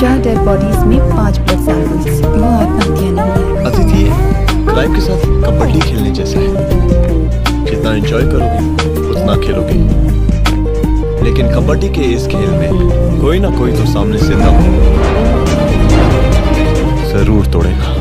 चार dead bodies में पाँच ब्लड सैंपल्स वो आत्महत्या नहीं है अतिथि क्राइम के साथ कबड्डी खेलने जैसा है। जितना एंजॉय करोगे, उतना खेलोगे। लेकिन कबड्डी के इस खेल में कोई ना कोई तो सामने से दम ज़रूर तोड़ेगा।